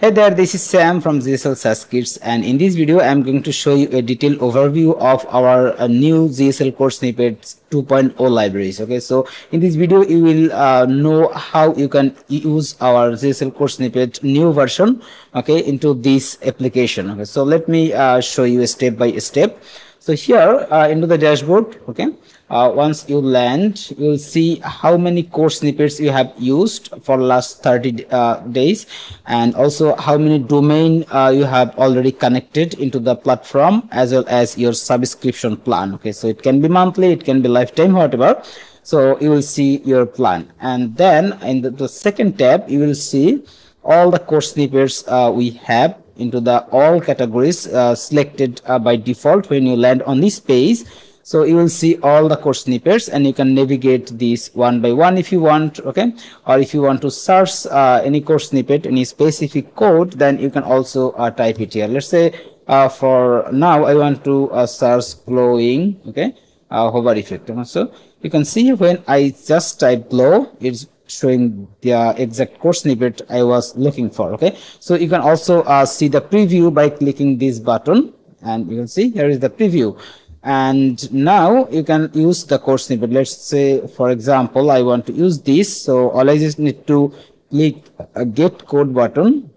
Hey there, this is Sam from GHL SaaS Kits and in this video I'm going to show you a detailed overview of our uh, new GHL Code Snippets 2.0 libraries. Okay, so in this video you will uh, know how you can use our GHL Code Snippet new version okay into this application. Okay, so let me uh, show you a step by step. So here uh, into the dashboard, okay, uh, once you land, you'll see how many code snippets you have used for last 30 uh, days and also how many domain uh, you have already connected into the platform as well as your subscription plan. Okay, so it can be monthly, it can be lifetime, whatever. So you will see your plan and then in the, the second tab, you will see all the code snippets uh, we have into the all categories uh, selected uh, by default when you land on this page. So you will see all the code snippets and you can navigate these one by one if you want okay? Or if you want to search uh, any code snippet any specific code then you can also uh, type it here. Let's say uh, for now i want to uh, search glowing okay? Hover effect. So you can see when i just type glow it's showing the exact code snippet I was looking for. Okay, so you can also uh, see the preview by clicking this button, and you can see here is the preview. And now you can use the code snippet. Let's say, for example, I want to use this. So all I just need to click a get code button,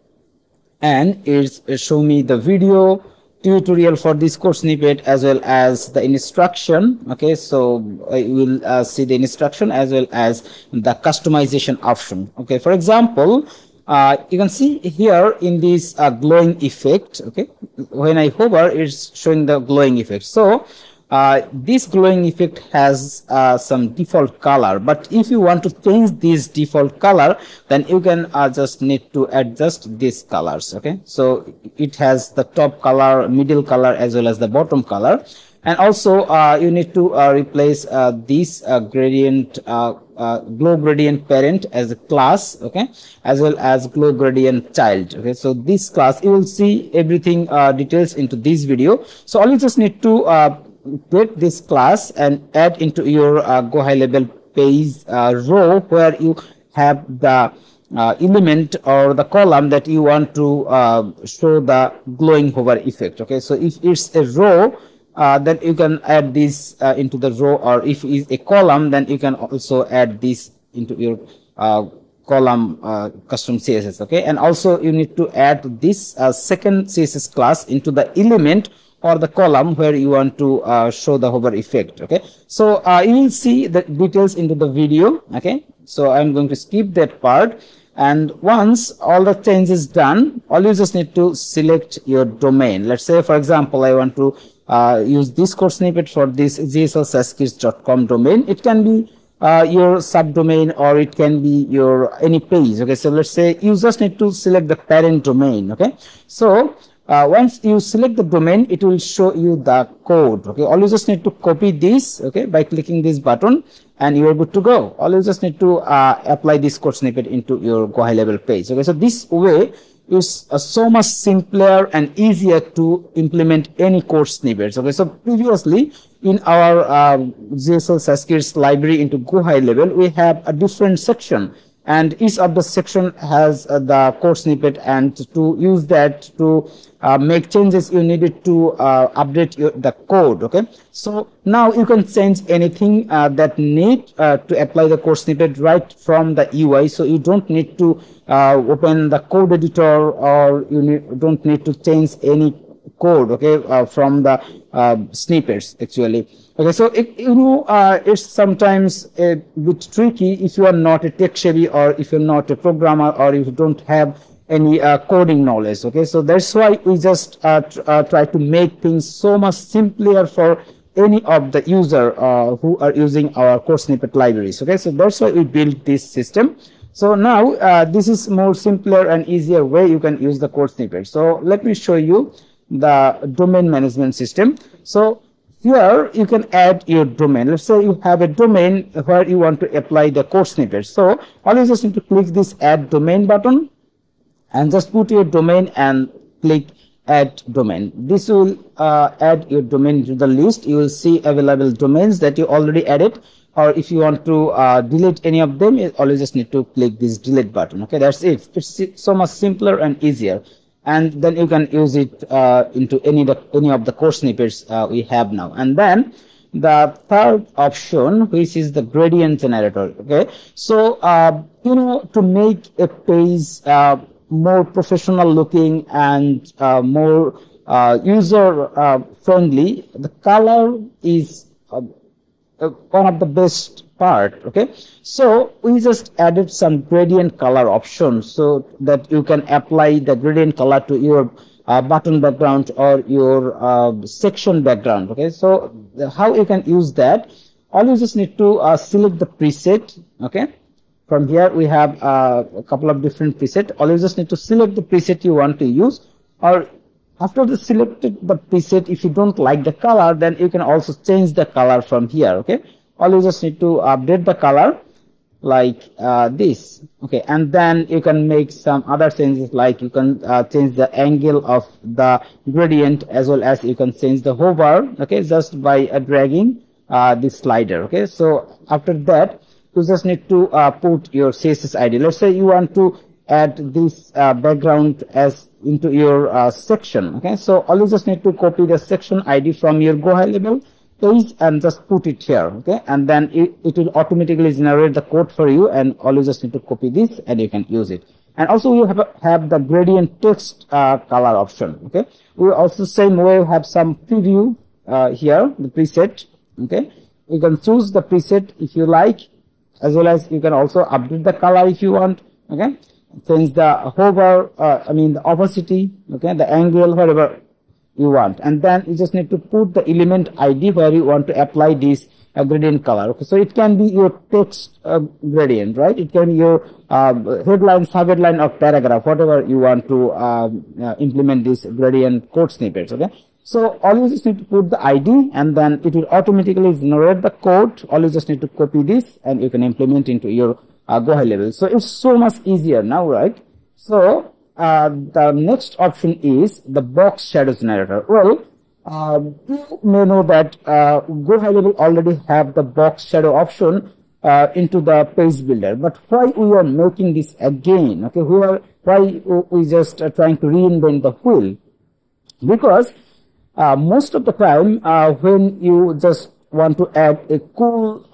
and it's show me the video tutorial for this code snippet as well as the instruction okay? So I will uh, see the instruction as well as the customization option okay? For example uh, you can see here in this uh, glowing effect okay? When I hover it's showing the glowing effect. So uh, this glowing effect has uh, some default color but if you want to change this default color then you can uh, just need to adjust these colors okay? So it has the top color middle color as well as the bottom color. And also uh, you need to uh, replace this gradient glow gradient parent as a class okay? As well as glow gradient child okay? So this class you will see everything details into this video. So all you just need to create this class and add into your uh, go high level page uh, row where you have the uh, element or the column that you want to uh, show the glowing hover effect okay? So if it's a row uh, then you can add this uh, into the row or if it's a column then you can also add this into your column custom css okay? And also you need to add this second css class into the element or the column where you want to uh, show the hover effect okay? So uh, you will see the details into the video okay? So i'm going to skip that part. And once all the changes done all you just need to select your domain. Let's say for example i want to uh, use this code snippet for this ghlsaaskits.com domain. It can be uh, your subdomain or it can be your any page okay? So let's say you just need to select the parent domain okay? So uh, once you select the domain it will show you the code okay? All you just need to copy this okay by clicking this button and you are good to go. All you just need to uh, apply this code snippet into your go high level page okay? So this way is uh, so much simpler and easier to implement any code snippets okay? So previously in our uh, SaaS library into go high level we have a different section and each of the section has uh, the code snippet and to use that to uh, make changes you needed to uh, update your, the code okay? So now you can change anything uh, that need uh, to apply the code snippet right from the UI so you don't need to uh, open the code editor or you need, don't need to change any code okay from the snippets actually Okay, so it, you know, uh, it's sometimes a bit tricky if you are not a tech savvy or if you're not a programmer or if you don't have any uh, coding knowledge. Okay, so that's why we just uh, tr uh, try to make things so much simpler for any of the user uh, who are using our code snippet libraries. Okay, so that's why we built this system. So now uh, this is more simpler and easier way you can use the code snippet. So let me show you the domain management system. So here you can add your domain. Let's say you have a domain where you want to apply the code snippet. So all you just need to click this add domain button and just put your domain and click add domain. This will uh, add your domain to the list. You will see available domains that you already added. or if you want to uh, delete any of them you always just need to click this delete button okay that's it it's so much simpler and easier and then you can use it uh, into any the, any of the code snippets uh, we have now. And then the third option which is the gradient generator okay? So uh, you know to make a page uh, more professional looking and uh, more uh, user friendly the color is one of the best part okay? So we just added some gradient color options so that you can apply the gradient color to your uh, button background or your uh, section background okay? So how you can use that? All you just need to uh, select the preset okay? From here we have uh, a couple of different preset. All you just need to select the preset you want to use or after the selected the preset if you don't like the color then you can also change the color from here okay all you just need to update the color like uh, this. Okay and then you can make some other changes like you can uh, change the angle of the gradient as well as you can change the hover okay just by uh, dragging uh, this slider okay? So after that you just need to uh, put your css id let's say you want to add this uh, background as into your section okay? So all you just need to copy the section id from your go high level page and just put it here okay? And then it, it will automatically generate the code for you and all you just need to copy this and you can use it. And also you have have the gradient text uh, color option okay? We also same way have some preview uh, here the preset okay? You can choose the preset if you like as well as you can also update the color if you want okay? Change the hover uh, i mean the opacity okay? The angle whatever you want. And then you just need to put the element id where you want to apply this uh, gradient color okay so it can be your text uh, gradient right? It can be your uh, headline subheadline or paragraph whatever you want to um, uh, implement this gradient code snippets okay? So all you just need to put the id and then it will automatically generate the code. All you just need to copy this and you can implement into your uh, go high level. So it's so much easier now right? So uh, the next option is the box shadow generator. Well, uh, you may know that uh, Go High Level already have the box shadow option uh, into the page builder. But why we are making this again? Okay, we are why we just uh, trying to reinvent the wheel? Because uh, most of the time uh, when you just want to add a cool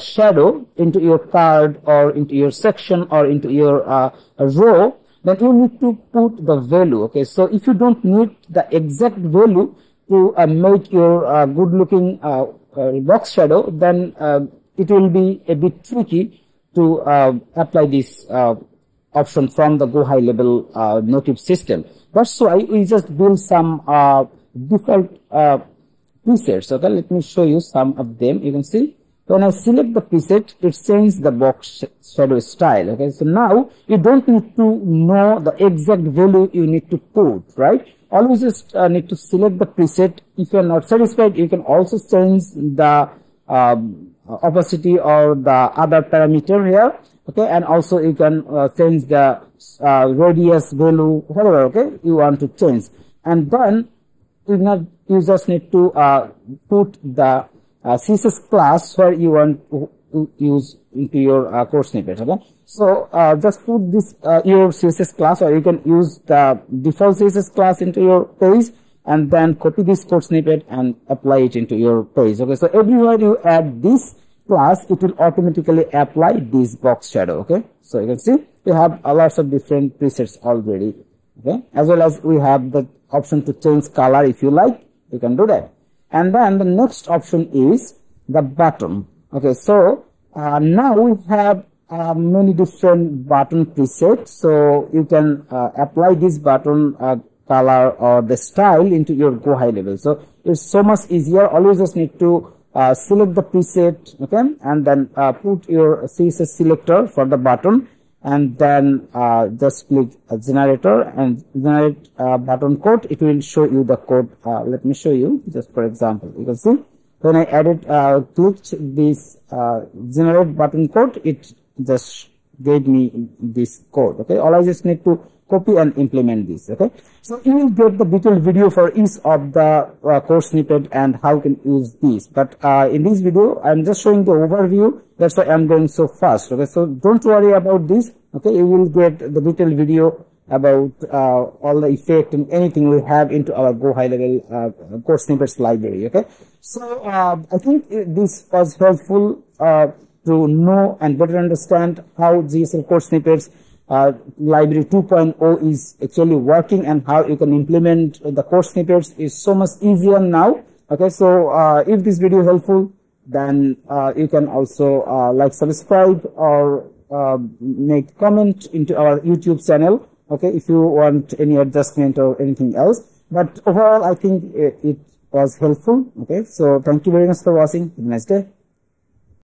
shadow into your card or into your section or into your row, then you need to put the value okay? So if you don't need the exact value to uh, make your uh, good looking uh, uh box shadow then uh, it will be a bit tricky to uh, apply this option from the go high level native system. That's why we just build some default presets okay let me show you some of them. You can see when I select the preset, it changes the box shadow style. Okay, so now you don't need to know the exact value you need to put, right? Always just uh, need to select the preset. If you are not satisfied, you can also change the um, opacity or the other parameter here. Okay, and also you can uh, change the uh, radius value, whatever. Okay, you want to change, and then you not you just need to uh, put the uh, CSS class where you want to, use into your uh, code snippets. Okay, so uh, just put this uh, your CSS class, or you can use the default CSS class into your page, and then copy this code snippet and apply it into your page. Okay, so everywhere you add this class, it will automatically apply this box shadow. Okay, so you can see we have a lots of different presets already. Okay, as well as we have the option to change color if you like, you can do that and then the next option is the button. Okay so uh, now we have uh, many different button presets. So you can uh, apply this button uh, color or the style into your go high level. So it's so much easier. Always just need to uh, select the preset okay? And then uh, put your css selector for the button and then uh, just click generator and generate button code. It will show you the code. Uh, let me show you just for example. You can see when i added uh, clicked this uh, generate button code it just gave me this code. Okay? All i just need to copy and implement this okay? So you will get the detailed video for each of the uh, code snippet and how you can use this. But uh, in this video i'm just showing the overview. That's why i'm going so fast okay? So don't worry about this okay? You will get the detailed video about uh, all the effect and anything we have into our go high level uh, code snippets library okay? So uh, i think this was helpful uh, to know and better understand how GHL code snippets uh, library 2.0 is actually working and how you can implement the code snippets is so much easier now. Okay so uh, if this video is helpful then uh, you can also uh, like subscribe or uh, make comment into our youtube channel. Okay if you want any adjustment or anything else. But overall i think it, it was helpful. Okay so thank you very much for watching. Have a nice day